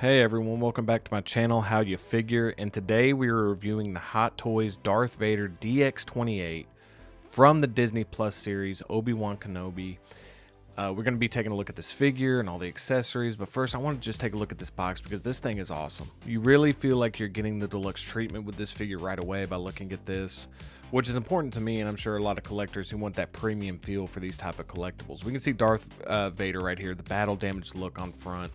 Hey everyone, welcome back to my channel, How Ya Figure, and today we are reviewing the Hot Toys Darth Vader DX28 from the Disney Plus series Obi-Wan Kenobi. Uh, we're going to be taking a look at this figure and all the accessories, but first I want to just take a look at this box because this thing is awesome. You really feel like you're getting the deluxe treatment with this figure right away by looking at this, which is important to me and I'm sure a lot of collectors who want that premium feel for these type of collectibles. We can see Darth uh, Vader right here, the battle damaged look on front.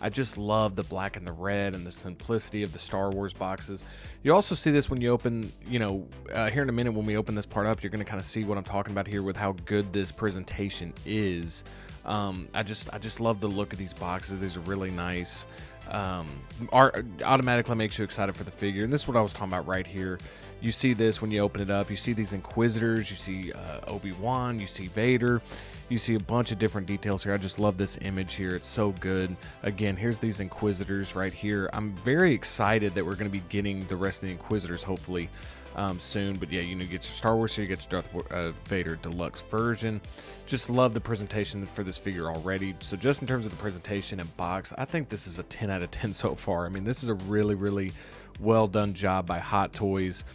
I just love the black and the red and the simplicity of the Star Wars boxes. You also see this when you open, you know, uh, here in a minute when we open this part up, you're going to kind of see what I'm talking about here with how good this presentation is. Um, I just I just love the look of these boxes. These are really nice. Um, are, automatically makes you excited for the figure. And this is what I was talking about right here. You see this when you open it up. You see these Inquisitors. You see uh, Obi Wan. You see Vader. You see a bunch of different details here. I just love this image here. It's so good. Again, here's these Inquisitors right here. I'm very excited that we're going to be getting the rest of the Inquisitors hopefully um, soon. But yeah, you know, you get your Star Wars here, you get your Darth uh, Vader deluxe version. Just love the presentation for this figure already. So just in terms of the presentation and box, I think this is a 10 out of 10 so far. I mean, this is a really, really well done job by Hot Toys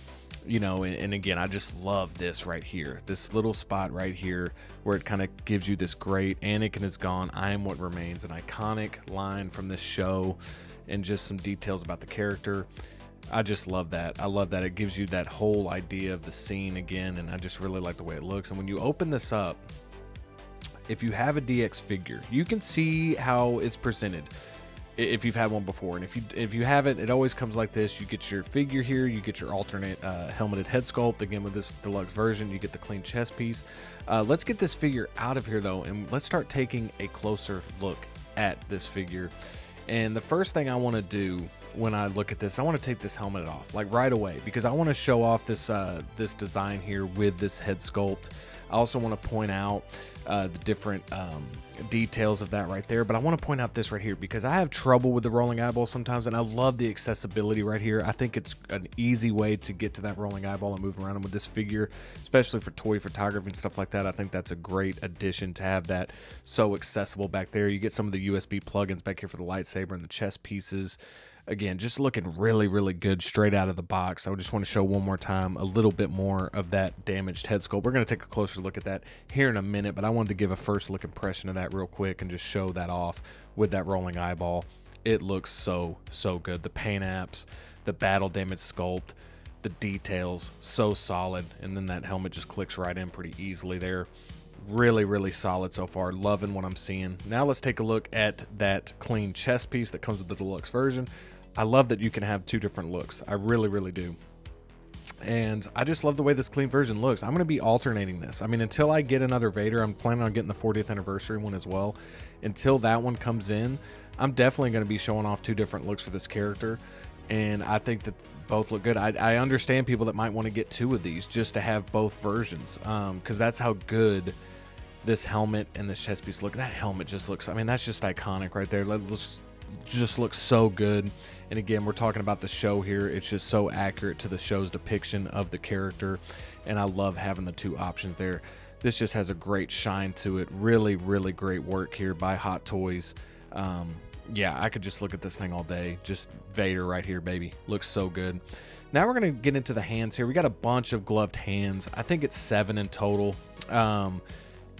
you know, and, and, again, I just love this right here, this little spot right here where it kind of gives you this great Anakin is gone, I am what remains, an iconic line from this show, and just some details about the character. I just love that. I love that. It gives you that whole idea of the scene again, and I just really like the way it looks. And when you open this up, if you have a DX figure, you can see how it's presented if you've had one before. And if you if you haven't, it always comes like this. You get your figure here, you get your alternate uh, helmeted head sculpt. Again, with this deluxe version, you get the clean chest piece. Uh, let's get this figure out of here though, and let's start taking a closer look at this figure. And the first thing I want to do when I look at this, I want to take this helmet off like right away because I want to show off this uh, this design here with this head sculpt. I also want to point out uh, the different um, details of that right there. But I want to point out this right here because I have trouble with the rolling eyeball sometimes, and I love the accessibility right here. I think it's an easy way to get to that rolling eyeball and move around with this figure, especially for toy photography and stuff like that. I think that's a great addition to have that so accessible back there. You get some of the USB plugins back here for the lightsaber and the chest pieces again, just looking really, really good straight out of the box. I just want to show one more time a little bit more of that damaged head sculpt. We're going to take a closer look at that here in a minute, but I wanted to give a first look impression of that real quick and just show that off with that rolling eyeball. It looks so, so good. The paint apps, the battle damage sculpt, the details, so solid. And then that helmet just clicks right in pretty easily there really really solid so far loving what i'm seeing now let's take a look at that clean chest piece that comes with the deluxe version I love that you can have two different looks. I really, really do. And I just love the way this clean version looks. I'm going to be alternating this. I mean, until I get another Vader, I'm planning on getting the 40th anniversary one as well. Until that one comes in, I'm definitely going to be showing off two different looks for this character. And I think that both look good. I, I understand people that might want to get two of these just to have both versions because um, that's how good this helmet and this chest piece look. That helmet just looks, I mean, that's just iconic right there. Let's just looks so good. And again, we're talking about the show here. It's just so accurate to the show's depiction of the character. And I love having the two options there. This just has a great shine to it. Really, really great work here by Hot Toys. Um, yeah, I could just look at this thing all day. Just Vader right here, baby. Looks so good. Now we're going to get into the hands here. We got a bunch of gloved hands. I think it's seven in total. Um,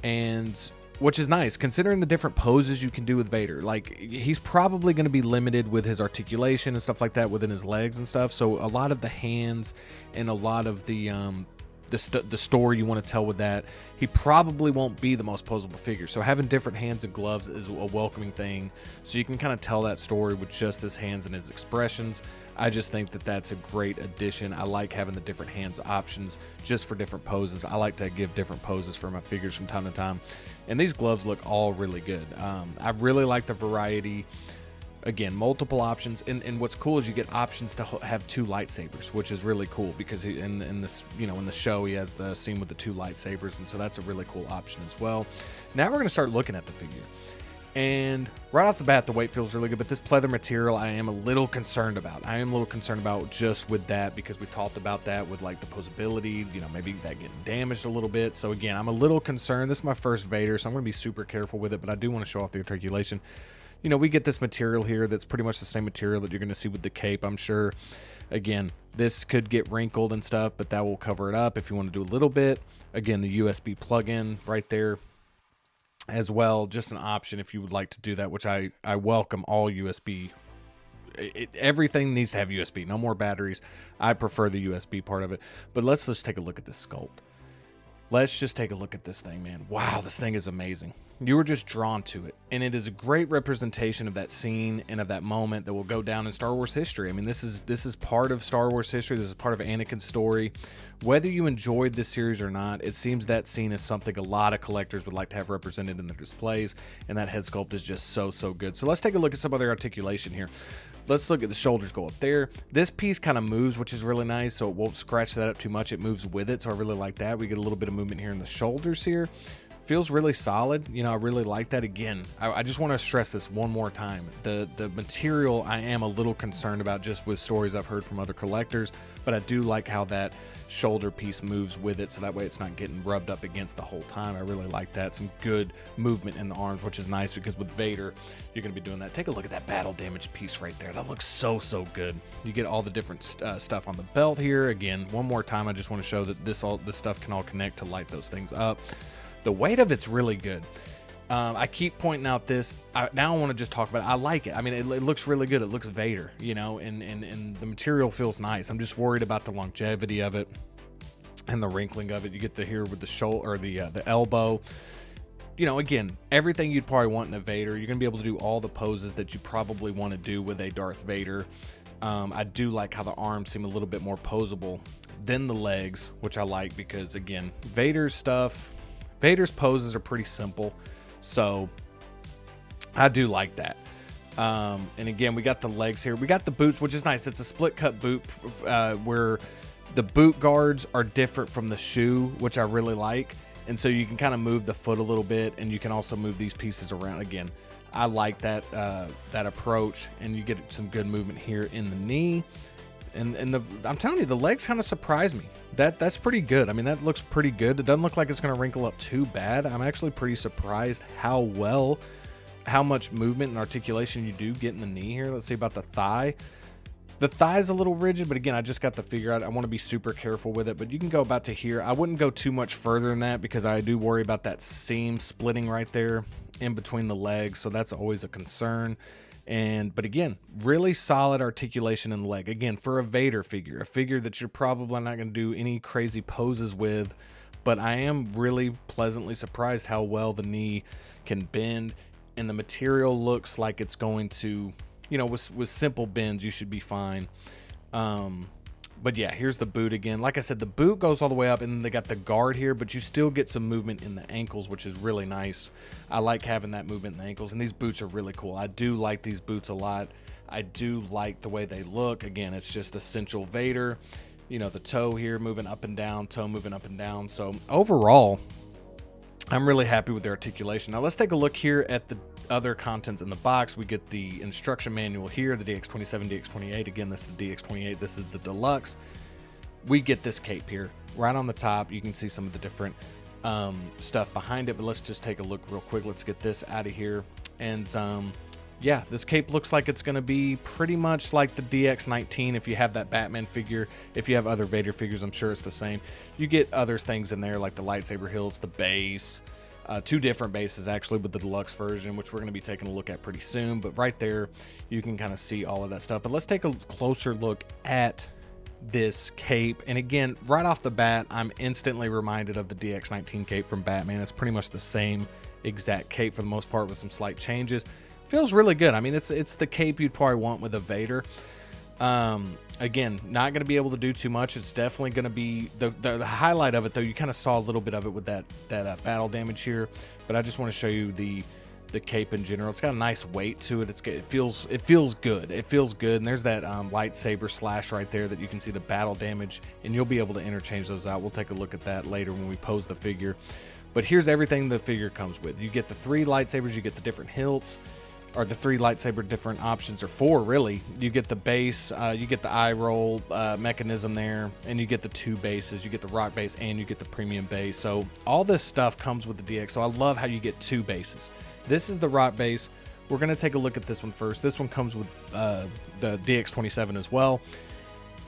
and which is nice considering the different poses you can do with Vader. Like he's probably going to be limited with his articulation and stuff like that within his legs and stuff. So a lot of the hands and a lot of the um, the, st- the story you want to tell with that, he probably won't be the most posable figure. So having different hands and gloves is a welcoming thing. So you can kind of tell that story with just his hands and his expressions. I just think that that's a great addition. I like having the different hands options just for different poses. I like to give different poses for my figures from time to time. And these gloves look all really good. Um, I really like the variety. Again, multiple options. And, and what's cool is you get options to have two lightsabers, which is really cool because in, in this, you know, in the show, he has the scene with the two lightsabers. And so that's a really cool option as well. Now we're going to start looking at the figure. And right off the bat, the weight feels really good, but this pleather material I am a little concerned about. I am a little concerned about just with that because we talked about that with like the posability, you know, maybe that getting damaged a little bit. So again, I'm a little concerned. This is my first Vader, so I'm going to be super careful with it, but I do want to show off the articulation. You know, we get this material here that's pretty much the same material that you're going to see with the cape, I'm sure. Again, this could get wrinkled and stuff, but that will cover it up if you want to do a little bit. Again, the USB plug-in right there as well, just an option if you would like to do that, which I, I welcome all USB. It, everything needs to have USB, no more batteries. I prefer the USB part of it. But let's just take a look at this sculpt. Let's just take a look at this thing, man. Wow, this thing is amazing. You were just drawn to it. And it is a great representation of that scene and of that moment that will go down in Star Wars history. I mean, this is this is part of Star Wars history. This is part of Anakin's story. Whether you enjoyed this series or not, it seems that scene is something a lot of collectors would like to have represented in their displays, and that head sculpt is just so, so good. So let's take a look at some other articulation here let's look at the shoulders go up there. This piece kind of moves, which is really nice, so it won't scratch that up too much. It moves with it, so I really like that. We get a little bit of movement here in the shoulders here. Feels really solid. You know, I really like that. Again, I, I just want to stress this one more time. The the material I am a little concerned about just with stories I've heard from other collectors, but I do like how that shoulder piece moves with it, so that way it's not getting rubbed up against the whole time. I really like that. Some good movement in the arms, which is nice because with Vader, you're going to be doing that. Take a look at that battle damage piece right there. That looks so, so good. You get all the different uh, stuff on the belt here. Again, one more time, I just want to show that this all this stuff can all connect to light those things up. The weight of it's really good. Um, I keep pointing out this. I, now I want to just talk about it. I like it. I mean, it, it, looks really good. It looks Vader, you know, and, and, and the material feels nice. I'm just worried about the longevity of it and the wrinkling of it. You get the here with the shoulder or the uh, the elbow. You know, again, everything you'd probably want in a Vader. You're gonna be able to do all the poses that you probably want to do with a Darth Vader. Um, I do like how the arms seem a little bit more posable than the legs, which I like because again, Vader's stuff Vader's poses are pretty simple, so I do like that. Um, and again, we got the legs here. We got the boots, which is nice. It's a split cut boot uh, where the boot guards are different from the shoe, which I really like. And so you can kind of move the foot a little bit, and you can also move these pieces around. Again, I like that uh, that approach, and you get some good movement here in the knee and and the I'm telling you, the legs kind of surprised me. That that's pretty good. I mean, that looks pretty good. It doesn't look like it's going to wrinkle up too bad. I'm actually pretty surprised how well, how much movement and articulation you do get in the knee here. Let's see about the thigh. The thigh is a little rigid, but again, I just got to figure out. I want to be super careful with it, but you can go about to here. I wouldn't go too much further than that because I do worry about that seam splitting right there in between the legs. So that's always a concern. And but again, really solid articulation in the leg. Again, for a Vader figure, a figure that you're probably not going to do any crazy poses with, but I am really pleasantly surprised how well the knee can bend and the material looks like it's going to, you know, with with simple bends, you should be fine. Um, but yeah, here's the boot again. Like I said, the boot goes all the way up and they got the guard here, but you still get some movement in the ankles, which is really nice. I like having that movement in the ankles and these boots are really cool. I do like these boots a lot. I do like the way they look. Again, it's just essential Vader. You know, the toe here moving up and down, toe moving up and down. So overall, I'm really happy with the articulation. Now let's take a look here at the other contents in the box. We get the instruction manual here, the DX27, DX28. Again, this is the DX28. This is the deluxe. We get this cape here right on the top. You can see some of the different um, stuff behind it, but let's just take a look real quick. Let's get this out of here. And um, yeah, this cape looks like it's going to be pretty much like the DX19 if you have that Batman figure. If you have other Vader figures, I'm sure it's the same. You get other things in there like the lightsaber hilts, the base, uh, two different bases actually with the deluxe version, which we're going to be taking a look at pretty soon. But right there, you can kind of see all of that stuff. But let's take a closer look at this cape. And again, right off the bat, I'm instantly reminded of the DX19 cape from Batman. It's pretty much the same exact cape for the most part with some slight changes. Feels really good. I mean, it's it's the cape you'd probably want with a Vader. Um, again, not going to be able to do too much. It's definitely going to be the, the, the highlight of it, though. You kind of saw a little bit of it with that that uh, battle damage here, but I just want to show you the the cape in general. It's got a nice weight to it. It's it feels it feels good. It feels good. And there's that um, lightsaber slash right there that you can see the battle damage, and you'll be able to interchange those out. We'll take a look at that later when we pose the figure. But here's everything the figure comes with. You get the three lightsabers. You get the different hilts or the three lightsaber different options, or four really. You get the base, uh, you get the eye roll uh, mechanism there, and you get the two bases. You get the rock base and you get the premium base. So all this stuff comes with the DX. So I love how you get two bases. This is the rock base we're to take a look at this one first. This one comes with uh, the DX27 as well.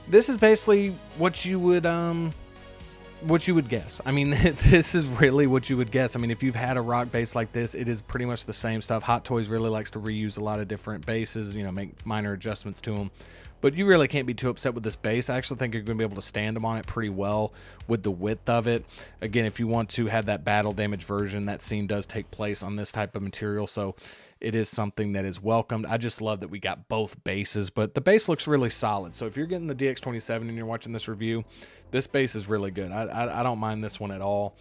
This is basically what you would um, what you would guess. I mean, this is really what you would guess. I mean, if you've had a rock base like this, it is pretty much the same stuff. Hot Toys really likes to reuse a lot of different bases, you know, make minor adjustments to them. But you really can't be too upset with this base. I actually think you're going to be able to stand them on it pretty well with the width of it. Again, if you want to have that battle damage version, that scene does take place on this type of material. So it is something that is welcomed. I just love that we got both bases, but the base looks really solid. So if you're getting the DX27 and you're watching this review, this base is really good. I, I, I don't mind this one at all.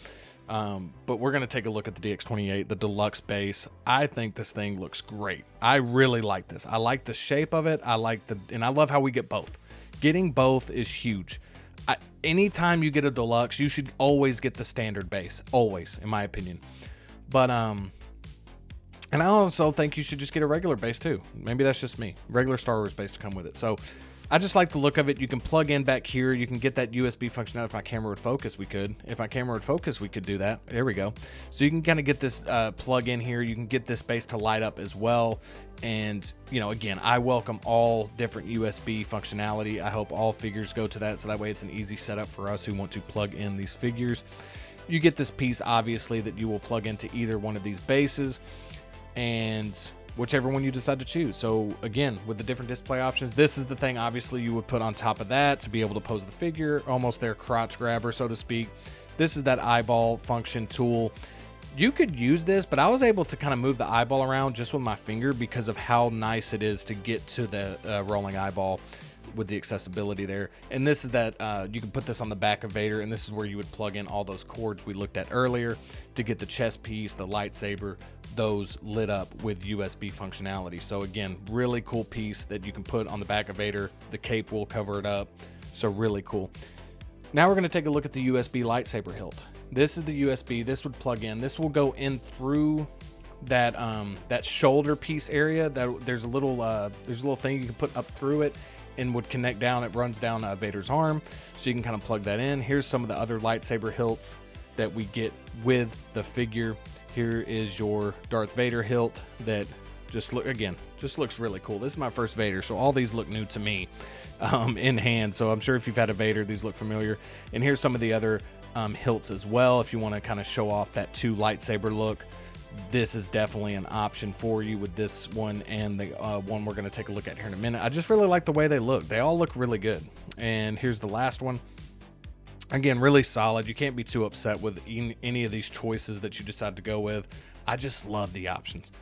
Um, but we're going to take a look at the DX28, the deluxe base. I think this thing looks great. I really like this. I like the shape of it. I like the, and I love how we get both. Getting both is huge. I, anytime you get a deluxe, you should always get the standard base. Always, in my opinion. But, um, and I also think you should just get a regular base too. Maybe that's just me. Regular Star Wars base to come with it. So, I just like the look of it. You can plug in back here. You can get that USB functionality. If my camera would focus, we could. If my camera would focus, we could do that. There we go. So you can kind of get this uh, plug in here. You can get this space to light up as well. And, you know, again, I welcome all different USB functionality. I hope all figures go to that. So that way it's an easy setup for us who want to plug in these figures. You get this piece, obviously, that you will plug into either one of these bases. And whichever one you decide to choose. So again, with the different display options, this is the thing obviously you would put on top of that to be able to pose the figure, almost their crotch grabber, so to speak. This is that eyeball function tool. You could use this, but I was able to kind of move the eyeball around just with my finger because of how nice it is to get to the uh, rolling eyeball with the accessibility there. And this is that uh, you can put this on the back of Vader, and this is where you would plug in all those cords we looked at earlier to get the chest piece, the lightsaber, those lit up with USB functionality. So again, really cool piece that you can put on the back of Vader. The cape will cover it up. So really cool. Now we're going to take a look at the USB lightsaber hilt. This is the USB. This would plug in. This will go in through that um, that shoulder piece area. That there's a little uh, there's a little thing you can put up through it, and would connect down. It runs down uh, Vader's arm, so you can kind of plug that in. Here's some of the other lightsaber hilts that we get with the figure. Here is your Darth Vader hilt that just look again, just looks really cool. This is my first Vader, so all these look new to me um, in hand. So I'm sure if you've had a Vader, these look familiar. And here's some of the other um, hilts as well. If you want to kind of show off that two lightsaber look, this is definitely an option for you with this one and the uh, one we're going to take a look at here in a minute. I just really like the way they look. They all look really good. And here's the last one. Again, really solid. You can't be too upset with any of these choices that you decide to go with. I just love the options.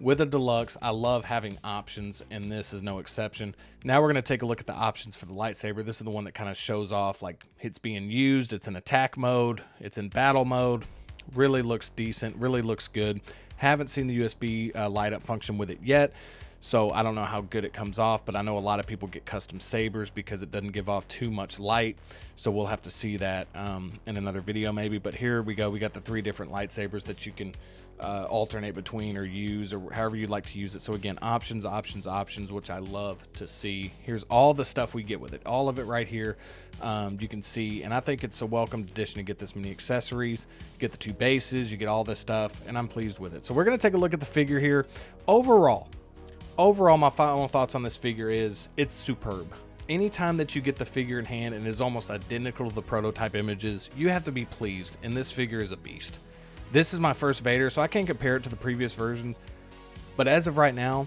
With a deluxe, I love having options, and this is no exception. Now we're going to take a look at the options for the lightsaber. This is the one that kind of shows off like it's being used. It's in attack mode. It's in battle mode. Really looks decent, really looks good. Haven't seen the USB uh, light up function with it yet, so I don't know how good it comes off, but I know a lot of people get custom sabers because it doesn't give off too much light. So we'll have to see that um, in another video maybe. But here we go. We got the three different lightsabers that you can uh, alternate between or use or however you'd like to use it. So again, options, options, options, which I love to see. Here's all the stuff we get with it, all of it right here. Um, you can see, and I think it's a welcome addition to get this many accessories, get the two bases, you get all this stuff, and I'm pleased with it. So we're gonna take a look at the figure here. Overall, overall, my final thoughts on this figure is it's superb anytime that you get the figure in hand and is almost identical to the prototype images, you have to be pleased, and this figure is a beast. This is my first Vader, so I can't compare it to the previous versions. But as of right now,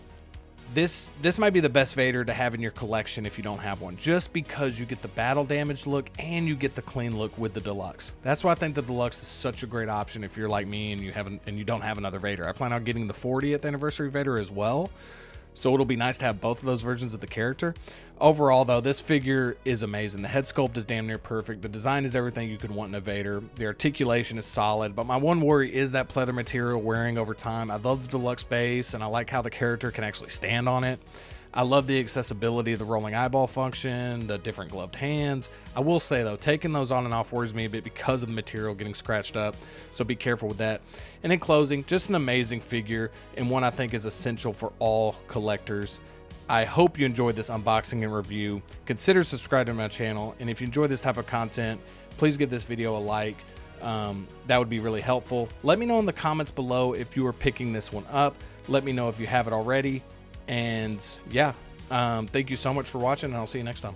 this this might be the best Vader to have in your collection if you don't have one, just because you get the battle damage look and you get the clean look with the deluxe. That's why I think the deluxe is such a great option if you're like me and you haven't and you don't have another Vader. I plan on getting the 40th anniversary Vader as well. So it'll be nice to have both of those versions of the character. Overall, though, this figure is amazing. The head sculpt is damn near perfect. The design is everything you could want in a Vader. The articulation is solid, but my one worry is that pleather material wearing over time. I love the deluxe base, and I like how the character can actually stand on it. I love the accessibility of the rolling eyeball function, the different gloved hands. I will say though, taking those on and off worries me a bit because of the material getting scratched up. So be careful with that. And in closing, just an amazing figure and one I think is essential for all collectors. I hope you enjoyed this unboxing and review. Consider subscribing to my channel. And if you enjoy this type of content, please give this video a like. Um, that would be really helpful. Let me know in the comments below if you are picking this one up. Let me know if you have it already. And yeah, um, thank you so much for watching, and I'll see you next time.